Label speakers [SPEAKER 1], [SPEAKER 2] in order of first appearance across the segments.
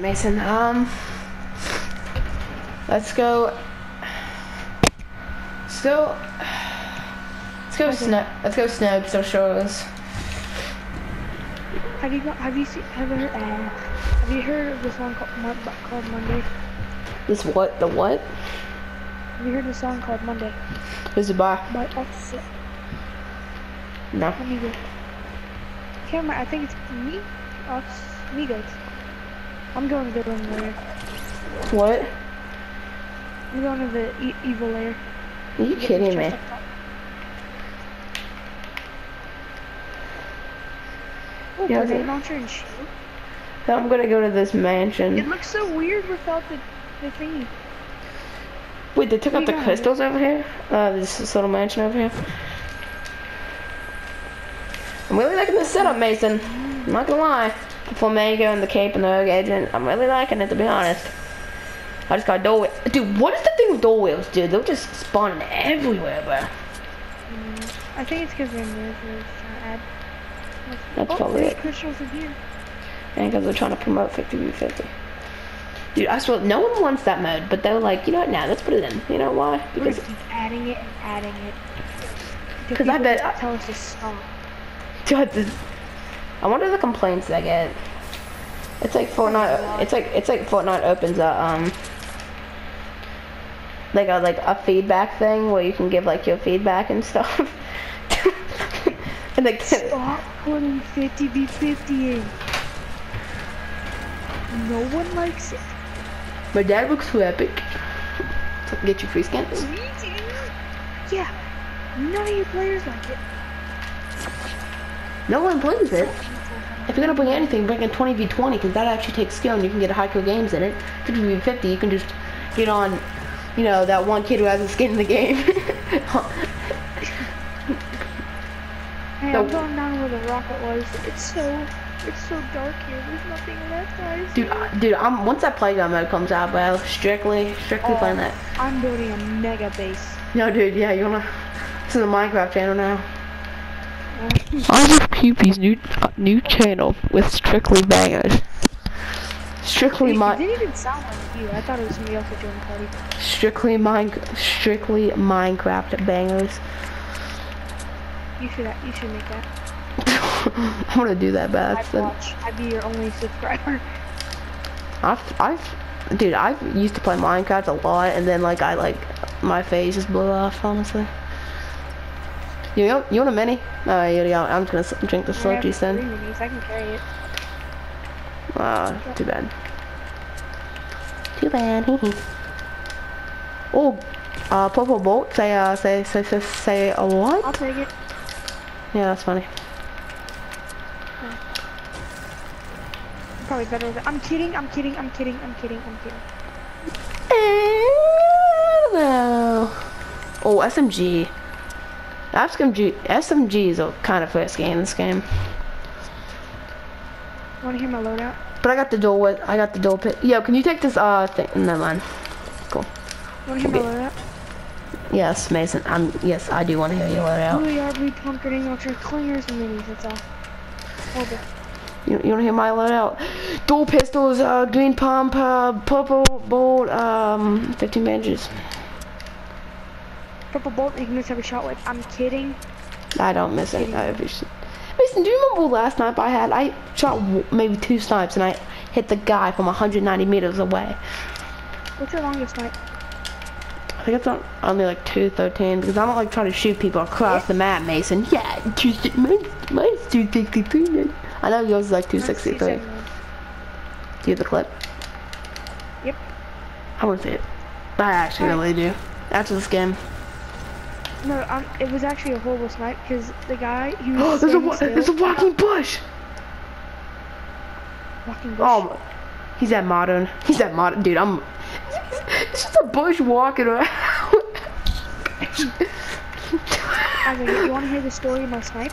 [SPEAKER 1] Mason. Um, let's go. Let's go. Let's go snow. Let's go snow. So shores.
[SPEAKER 2] Have you got? Have you seen? Have you heard? Uh, have you heard of the song called, called Monday?
[SPEAKER 1] This what? The what?
[SPEAKER 2] Have you heard the song called Monday
[SPEAKER 1] Who's it by?
[SPEAKER 2] by Offset?
[SPEAKER 1] No.
[SPEAKER 2] Go. Can't. I think it's me. Ox Migos. I'm going to the wrong layer.
[SPEAKER 1] What?
[SPEAKER 2] I'm going to the e evil layer.
[SPEAKER 1] Are you kidding me?
[SPEAKER 2] Oh,
[SPEAKER 1] Yeah,
[SPEAKER 2] grenade launcher and.
[SPEAKER 1] So I'm gonna go to this mansion.
[SPEAKER 2] It looks so weird without the the thingy.
[SPEAKER 1] Wait, they took out the crystals over here? Uh, this little mansion over here. I'm really liking this setup, Mason. I'm not gonna lie. Flamingo and the cape and the rogue agent. I'm really liking it, to be honest. I just got door wheel. Dude, what is the thing with door wheels, dude? They're just spawning everywhere, bro.
[SPEAKER 2] Mm, I think it's because they're new. so it's trying to add.
[SPEAKER 1] That's
[SPEAKER 2] oh,
[SPEAKER 1] probably it.
[SPEAKER 2] crystals in here.
[SPEAKER 1] And because they're trying to promote 50 v 50. Dude, I swear, no one wants that mode, but they're like, you know what, now let's put it in. You know why? Because
[SPEAKER 2] keep adding it and adding it. Till
[SPEAKER 1] 'Cause I bet-
[SPEAKER 2] tell us to stop.
[SPEAKER 1] God, this- I wonder the complaints that I get. It's like Fortnite. It's like it's like Fortnite opens a um like a like a feedback thing where you can give like your feedback and stuff. and like
[SPEAKER 2] Stop putting 50 v 50 in. No one likes it.
[SPEAKER 1] my dad looks too epic. So get you free skins.
[SPEAKER 2] Yeah. None of you players like it.
[SPEAKER 1] No one plays it. If you're gonna bring anything, bring a 20v20 because that actually takes skill and you can get high kill games in it. 50v50, you can just get on, you know, that one kid who has a skin in the game.
[SPEAKER 2] Hey. I'm going down where the rocket was. It's so, it's so dark here. There's nothing left, guys.
[SPEAKER 1] Dude, I- dude, I'm once that playground mode comes out, bro, strictly, strictly
[SPEAKER 2] Oh.
[SPEAKER 1] playing that.
[SPEAKER 2] I'm building a mega base.
[SPEAKER 1] No, dude, yeah, you wanna? This is a Minecraft channel now. I'm with QP's new uh, new channel with strictly bangers. Strictly
[SPEAKER 2] it, it didn't even sound like you. I thought it was else that party.
[SPEAKER 1] strictly mine, strictly Minecraft bangers.
[SPEAKER 2] You should, you should make that.
[SPEAKER 1] I'm gonna do that, but
[SPEAKER 2] I'd watch. I'd be your only subscriber.
[SPEAKER 1] I've, I've, dude, I've used to play Minecraft a lot, and then like I like my face just blew off, honestly. You want, you want a mini? Yeah, yeah, I'm just gonna drink the slurp juice then.
[SPEAKER 2] minis. I can carry it.
[SPEAKER 1] Ah, too bad. Too bad. oh, uh, purple bolt. Say, uh, say, say, say, say a what?
[SPEAKER 2] I'll take it.
[SPEAKER 1] Yeah, that's funny.
[SPEAKER 2] Probably better with it. I'm kidding. I'm kidding. I'm kidding. I'm kidding. I'm kidding.
[SPEAKER 1] No. Oh, SMG. SMG, SMG is a kind of first game in this game.
[SPEAKER 2] Want to hear my loadout?
[SPEAKER 1] But I got the door with, I got the door pit. Yo, can you take this, uh, thing? Never mind. Cool.
[SPEAKER 2] Want to hear my loadout?
[SPEAKER 1] Yes, Mason. I'm, yes, I do want to hear you let out.
[SPEAKER 2] We are grenade launcher, clingers, and minis. That's all. Hold it.
[SPEAKER 1] You, you want to hear my loadout? Dual pistols, uh, green pump, uh, purple bolt, um, 15 bandages.
[SPEAKER 2] Purple bolt, you can miss every shot with. I'm kidding.
[SPEAKER 1] I don't miss any. I. Mason, do you remember last snipe I had? I shot maybe two snipes and I hit the guy from 190 meters away.
[SPEAKER 2] What's your longest night?
[SPEAKER 1] I think it's on, only like 213 because I don't like trying to shoot people across the map, Mason. Yeah, two, mine's, mine's 263, man. I know yours is like 263. Do you have the clip?
[SPEAKER 2] Yep.
[SPEAKER 1] I want to see it. I actually really do. After this game.
[SPEAKER 2] No, um, it was actually a horrible snipe because the guy he
[SPEAKER 1] Oh,
[SPEAKER 2] was
[SPEAKER 1] there's a,
[SPEAKER 2] still,
[SPEAKER 1] there's a walking bush!
[SPEAKER 2] walking bush.
[SPEAKER 1] Oh, he's that modern. He's that modern. Dude, I'm. It's just a bush walking around.
[SPEAKER 2] Isaac, you want to hear the story of my snipe?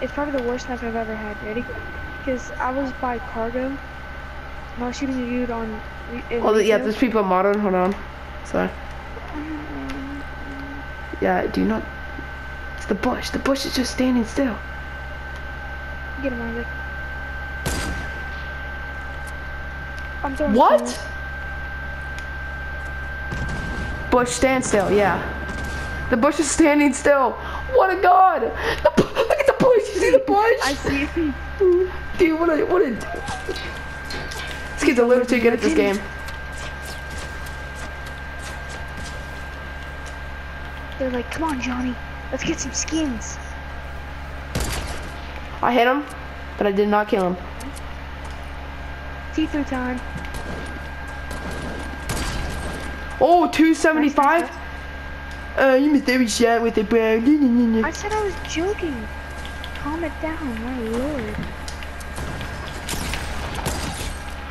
[SPEAKER 2] It's probably the worst snipe I've ever had. Ready? Because I was by cargo. I was shooting a dude on.
[SPEAKER 1] oh, yeah, there's people modern. Hold on. Sorry. Yeah, do you not. It's the bush. The bush is just standing still.
[SPEAKER 2] Get him, Isaac. I'm throwing
[SPEAKER 1] What? Bush, stand still, yeah. The bush is standing still. What a god! The, look at the bush, you see the bush?
[SPEAKER 2] I see it.
[SPEAKER 1] Dude, what a, what a... This kid's a little too good at this game.
[SPEAKER 2] They're like, come on, Johnny, let's get some skins.
[SPEAKER 1] I hit him, but I did not kill him.
[SPEAKER 2] See-through time.
[SPEAKER 1] Oh, 275? Uh, you missed every shot with it, bro.
[SPEAKER 2] I said I was joking. Calm it down, my lord.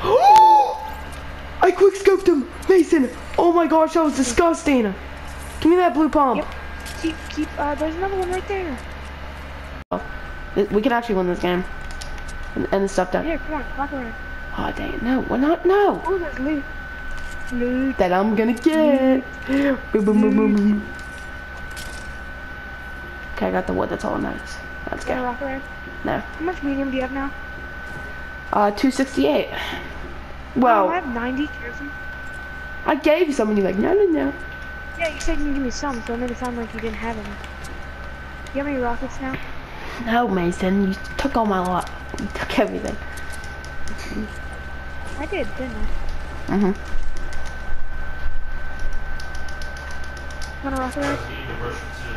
[SPEAKER 1] I quick scoped him, Mason. Oh my gosh, that was disgusting. Give me that blue pump.
[SPEAKER 2] Yep. Keep, keep, uh, there's another one right there.
[SPEAKER 1] We can actually win this game. And, and the stuff done.
[SPEAKER 2] Here, come on, walk around.
[SPEAKER 1] Oh dang it, no, we're not. No.
[SPEAKER 2] Oh, there's loot. Loot.
[SPEAKER 1] That I'm gonna get. Boom, boom, boom, boom, boom. Okay, I got the wood. That's all that matters. Let's
[SPEAKER 2] Gonna
[SPEAKER 1] go.
[SPEAKER 2] walk around.
[SPEAKER 1] No.
[SPEAKER 2] How much medium do you have now?
[SPEAKER 1] Uh, 268.
[SPEAKER 2] Well, oh, I have 90.
[SPEAKER 1] I gave you some and you're like, no, no, no.
[SPEAKER 2] Yeah, you said you can give me some, so it made it sound like you didn't have any. You have any rockets now?
[SPEAKER 1] No, Mason, you took all my lot. You took everything.
[SPEAKER 2] I did, didn't I?
[SPEAKER 1] Mm-hmm.
[SPEAKER 2] Want a rocket ride?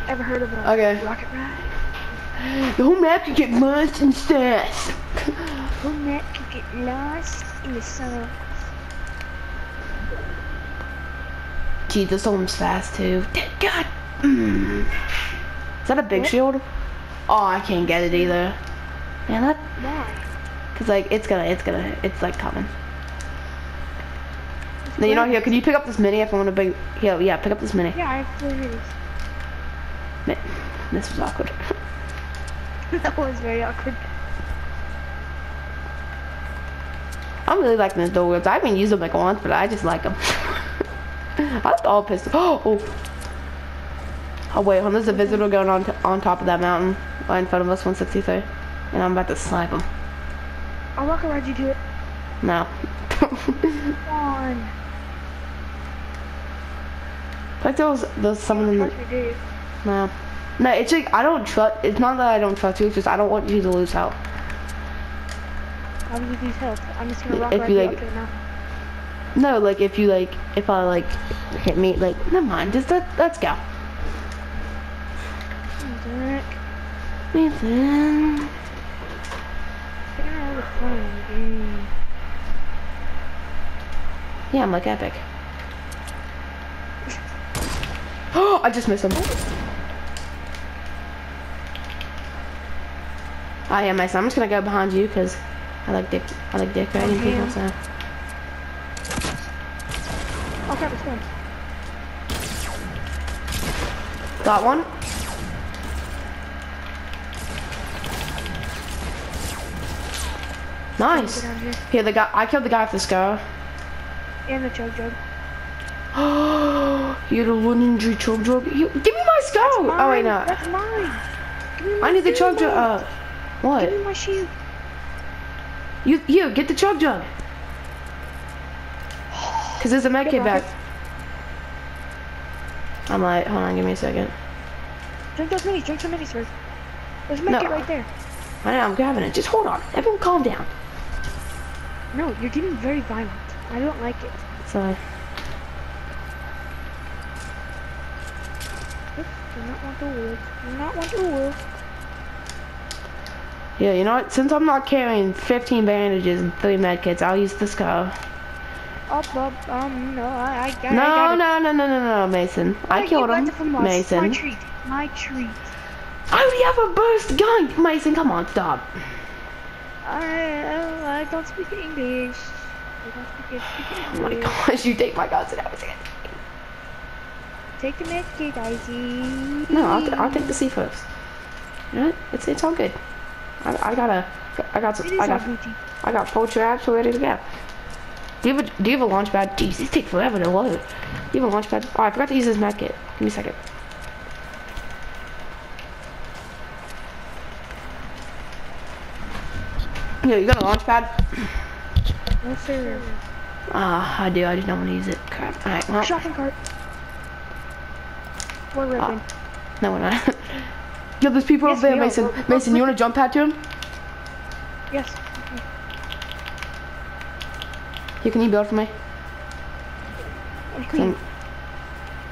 [SPEAKER 2] Ever heard of a
[SPEAKER 1] Okay.
[SPEAKER 2] rocket ride?
[SPEAKER 1] The whole map can get lost and fast.
[SPEAKER 2] Who net could get lost in the sun?
[SPEAKER 1] Gee, this one's fast too. God. Mm. Is that a big
[SPEAKER 2] What?
[SPEAKER 1] shield? Oh, I can't get it either. Man, that,
[SPEAKER 2] Why?
[SPEAKER 1] cause like it's gonna, it's gonna, it's like coming. No, you know, here, can you pick up this mini if I want to big? Here, yeah, pick up this mini.
[SPEAKER 2] Yeah, I have minis.
[SPEAKER 1] This was awkward.
[SPEAKER 2] that was very awkward.
[SPEAKER 1] I'm really liking door wheels. I haven't used them like once, but I just like them. I'm all pissed. Oh, oh. Oh wait, hold on. There's a visitor going on on top of that mountain, right in front of us, 163, and I'm about to snipe him.
[SPEAKER 2] I'll walk around you to it.
[SPEAKER 1] No.
[SPEAKER 2] Come on.
[SPEAKER 1] like there was there's someone in the
[SPEAKER 2] Trust me,
[SPEAKER 1] no. No, it's like I don't trust. It's not that I don't trust you. It's just I don't want you to lose health.
[SPEAKER 2] I'll give you help. I'm just gonna
[SPEAKER 1] If
[SPEAKER 2] walk
[SPEAKER 1] you
[SPEAKER 2] around
[SPEAKER 1] like-
[SPEAKER 2] up to it now.
[SPEAKER 1] No, like if you like if I like hit me like never mind. Just let let's go.
[SPEAKER 2] Zach,
[SPEAKER 1] Nathan.
[SPEAKER 2] Get out of the phone, dude.
[SPEAKER 1] Yeah, I'm like epic. Oh, I just missed him. I am myself. I'm just gonna go behind you because I like dick. I like dick riding people. So
[SPEAKER 2] Oh crap, it's gone.
[SPEAKER 1] got one. Nice.
[SPEAKER 2] Here.
[SPEAKER 1] Here, the guy. I killed the guy with the scar.
[SPEAKER 2] And the chug jug.
[SPEAKER 1] Oh you had a one injury chug jug. You, give me my scar. Oh wait,
[SPEAKER 2] Mine,
[SPEAKER 1] no.
[SPEAKER 2] That's mine. Give me my
[SPEAKER 1] I need the chug jug. Uh, what?
[SPEAKER 2] Give me my shield.
[SPEAKER 1] You, you, get the chug jug. Cause there's a med kit back. I'm like, hold on, give me a second.
[SPEAKER 2] Drink those minis. Drink some minis first. There's a
[SPEAKER 1] No.
[SPEAKER 2] medkit right there.
[SPEAKER 1] I know, I'm grabbing it. Just hold on. Everyone calm down.
[SPEAKER 2] No, you're getting very violent. I don't like it.
[SPEAKER 1] So,
[SPEAKER 2] Oop, Do not want the wood. Do not want the wood.
[SPEAKER 1] yeah, you know what? Since I'm not carrying 15 bandages and 3 med kits, I'll use the scar.
[SPEAKER 2] Up, up, um, no, I, I, got- I
[SPEAKER 1] No,
[SPEAKER 2] got
[SPEAKER 1] no, no, no, no, no, Mason. I
[SPEAKER 2] you
[SPEAKER 1] killed him. Mason.
[SPEAKER 2] My treat. My treat.
[SPEAKER 1] I already have a burst gun. Mason, come on, stop.
[SPEAKER 2] I, I, I don't speak English. I don't speak, speak
[SPEAKER 1] Oh my
[SPEAKER 2] English.
[SPEAKER 1] gosh, you take my guns and everything.
[SPEAKER 2] Take the medkit, Izzy.
[SPEAKER 1] No, I'll, I'll take the C first. You know? It's, it's all good. I, I got a, I got some, I got. I got four traps ready to go. Do you have a, do you have a launch pad? Jeez, these take forever to load. Do you have a launch pad? Oh, I forgot to use this med kit. Give me a second. Yeah, you got a launch pad?
[SPEAKER 2] No, sir.
[SPEAKER 1] Ah, I do. I just don't want to use it. Crap. All right. Well,
[SPEAKER 2] Shopping cart. We're ripping.
[SPEAKER 1] no, we're not. Yo, there's people
[SPEAKER 2] Yes,
[SPEAKER 1] over there. Mason.
[SPEAKER 2] We're- we're
[SPEAKER 1] Mason, you want to jump pad to him?
[SPEAKER 2] yes.
[SPEAKER 1] You can you build for me? Mm.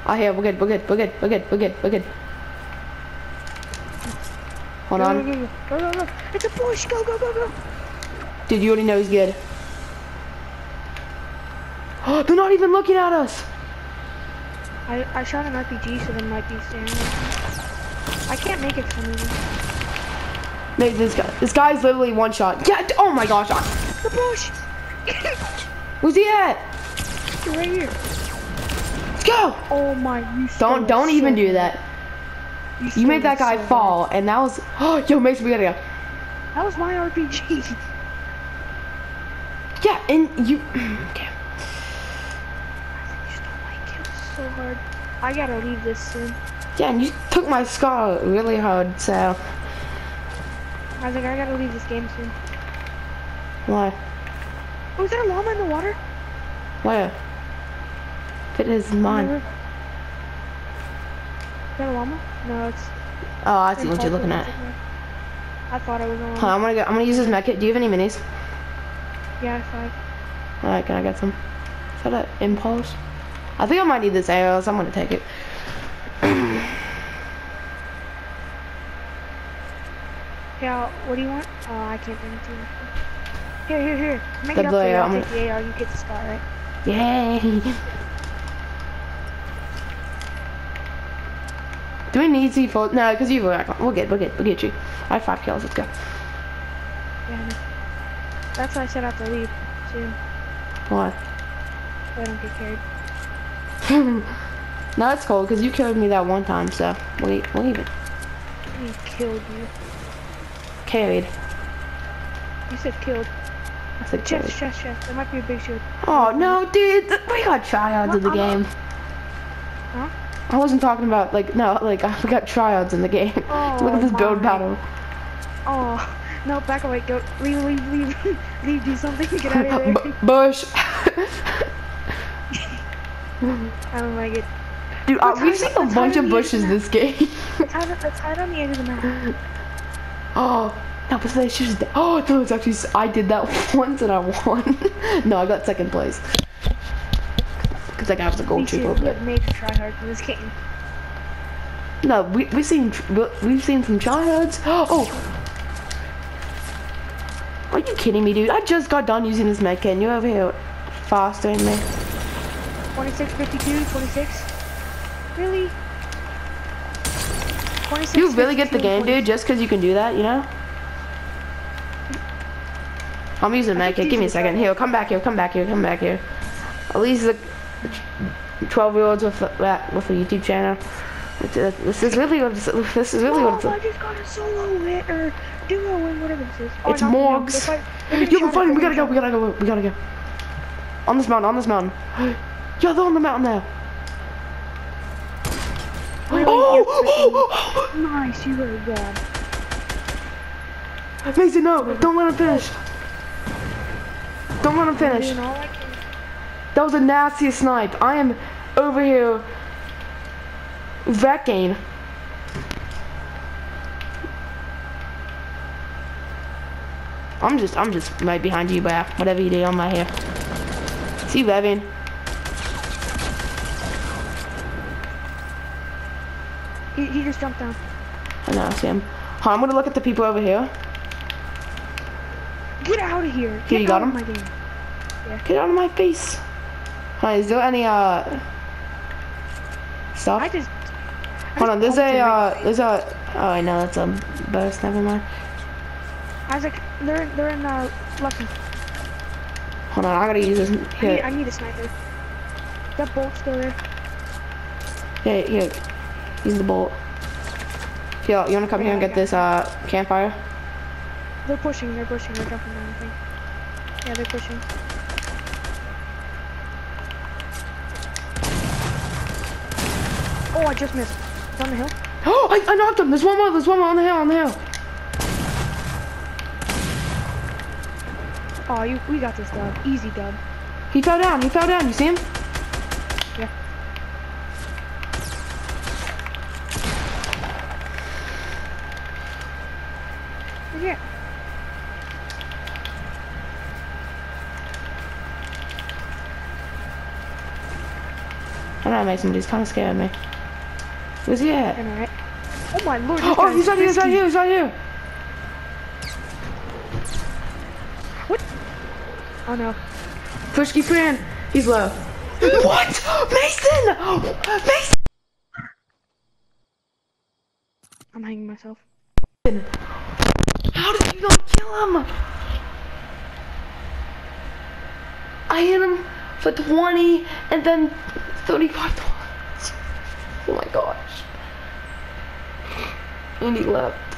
[SPEAKER 1] Oh, here, we're good, we're good, we're good, we're good, we're good, we're good. Hold
[SPEAKER 2] Go,
[SPEAKER 1] on.
[SPEAKER 2] go, go, go, go, go. It's a push. Go, go, go, go.
[SPEAKER 1] Dude, you already know he's good. Oh, they're not even looking at us.
[SPEAKER 2] I, I shot an RPG, so they might be standing. I can't make it for some reason.
[SPEAKER 1] Mate, this guy, this guy's literally one shot. Yeah, oh my gosh.
[SPEAKER 2] The push.
[SPEAKER 1] Where's he at?
[SPEAKER 2] Right here.
[SPEAKER 1] Let's go.
[SPEAKER 2] Oh my, you
[SPEAKER 1] Don't, don't
[SPEAKER 2] so
[SPEAKER 1] even do that. You
[SPEAKER 2] stole
[SPEAKER 1] made that guy
[SPEAKER 2] so
[SPEAKER 1] fall, and that was, oh, yo, Mason, we gotta go.
[SPEAKER 2] That was my RPG.
[SPEAKER 1] Yeah, and you, okay.
[SPEAKER 2] I think you stole my kill so hard. I gotta leave this soon.
[SPEAKER 1] Yeah, and you took my skull really hard, so,
[SPEAKER 2] I like, I gotta leave this game soon.
[SPEAKER 1] why?
[SPEAKER 2] Oh, is there a llama in the water?
[SPEAKER 1] Where? If it is
[SPEAKER 2] On
[SPEAKER 1] mine.
[SPEAKER 2] Is that a llama? No, it's.
[SPEAKER 1] Oh, I see what you're looking at.
[SPEAKER 2] I thought it was a llama.
[SPEAKER 1] Hold on, I'm gonna go, I'm gonna use this med kit. Do you have any minis?
[SPEAKER 2] Yeah, I have five.
[SPEAKER 1] Alright, can I get some? Is that an impulse? I think I might need this arrow, so I'm gonna take it.
[SPEAKER 2] Yeah, what do you want? Oh, I can't bring it to you. Here, here, here. Make
[SPEAKER 1] The
[SPEAKER 2] it up
[SPEAKER 1] blue
[SPEAKER 2] for you. I'll
[SPEAKER 1] arrow.
[SPEAKER 2] take the AR. You get the scar, right?
[SPEAKER 1] Yay! Do we need C4? No, because you've worked. We're good, we're good, we'll get you. I have five kills, let's go.
[SPEAKER 2] Yeah. That's why I said I have to leave soon.
[SPEAKER 1] Why?
[SPEAKER 2] So I don't get carried.
[SPEAKER 1] no, that's cool, because you killed me that one time, so we'll, we'll leave.
[SPEAKER 2] He killed you.
[SPEAKER 1] Carried.
[SPEAKER 2] You said killed. Chest, chest, chest. There might be a big shield.
[SPEAKER 1] Oh, no, dude, we got tryhards in the game.
[SPEAKER 2] Huh?
[SPEAKER 1] I wasn't talking about, like, no, like, we got tryhards in the game.
[SPEAKER 2] Oh,
[SPEAKER 1] Look at this build battle.
[SPEAKER 2] Oh, no, back away. Go, leave, leave, leave, leave. Do something. Get out of
[SPEAKER 1] B-
[SPEAKER 2] here.
[SPEAKER 1] Bush.
[SPEAKER 2] I don't like it.
[SPEAKER 1] Dude, uh, we've seen a bunch of
[SPEAKER 2] on the edge
[SPEAKER 1] bushes this game.
[SPEAKER 2] Let's hide, let's hide on the edge of the map.
[SPEAKER 1] Oh, no, but they should just. Oh, no, it's actually. I did that once and I won. no, I got second place. Because guy was a
[SPEAKER 2] Me
[SPEAKER 1] gold
[SPEAKER 2] too. We
[SPEAKER 1] but.
[SPEAKER 2] have major tryhards in this game.
[SPEAKER 1] No, we, we've seen. We've seen some tryhards. Oh! Are you kidding me, dude? I just got done using this med kit and you're over here faster than me.
[SPEAKER 2] 26, 52, 26. Really? 26,
[SPEAKER 1] You really get the game,
[SPEAKER 2] 20.
[SPEAKER 1] dude, just because you can do that, you know? I'm using
[SPEAKER 2] I
[SPEAKER 1] med kit. Give me a second. Here, come back here. Come back here. Come back here. At least the 12 year olds with uh, with a YouTube channel. This is really what it's, this is really what it's.
[SPEAKER 2] Oh, I just got a solo hit or duo win, whatever this is. Oh,
[SPEAKER 1] It's
[SPEAKER 2] no,
[SPEAKER 1] Morgs.
[SPEAKER 2] they're fight- they're getting
[SPEAKER 1] Yo, we're fighting. We gotta go. We gotta go. We gotta go. On this mountain. On this mountain. Yo, they're on the mountain now.
[SPEAKER 2] Really?
[SPEAKER 1] Oh!
[SPEAKER 2] shot. Nice, you were god.
[SPEAKER 1] Mason, no! Don't let him finish. Don't let him finish. That was a nastiest snipe. I am over here wrecking. I'm just, I'm just right behind you, bro. Whatever you do, I'm right here. See you,
[SPEAKER 2] He, he just jumped down.
[SPEAKER 1] I know, I see him. Huh, I'm gonna look at the people over here.
[SPEAKER 2] Get out of here.
[SPEAKER 1] Here,
[SPEAKER 2] Get
[SPEAKER 1] you got
[SPEAKER 2] out of
[SPEAKER 1] him?
[SPEAKER 2] my game.
[SPEAKER 1] Get out of my face. Hi, is there any, uh, stuff?
[SPEAKER 2] I just. I
[SPEAKER 1] Hold
[SPEAKER 2] just
[SPEAKER 1] on, there's a, uh, there's a, oh, I know, that's a burst, never mind.
[SPEAKER 2] Isaac, they're they're in uh, Lucky.
[SPEAKER 1] Hold on, I gotta use this,
[SPEAKER 2] I need,
[SPEAKER 1] here,
[SPEAKER 2] I need a sniper. That bolt's still there.
[SPEAKER 1] here, here, use the bolt. Here, you wanna come here and get this, uh, campfire?
[SPEAKER 2] They're pushing. They're pushing. They're jumping down. I think. Yeah, they're pushing. Oh, I just missed. It's on the hill.
[SPEAKER 1] Oh, I, I knocked him, there's one more, there's one more on the hill, on the hill.
[SPEAKER 2] Oh, you, we got this dub. Easy dub.
[SPEAKER 1] He fell down. He fell down. You see him? I don't know, Mason, but he's kind of scared me. Where's he at?
[SPEAKER 2] Right? Oh my lord.
[SPEAKER 1] Oh, he's right here, he's right
[SPEAKER 2] risky.
[SPEAKER 1] here, he's right here. What?
[SPEAKER 2] Oh no.
[SPEAKER 1] Frisky friend. He's low. what? Mason! Mason!
[SPEAKER 2] I'm hanging myself.
[SPEAKER 1] How did you not kill him? I hit him for 20 and then 35 dollars. Oh my gosh. And he left.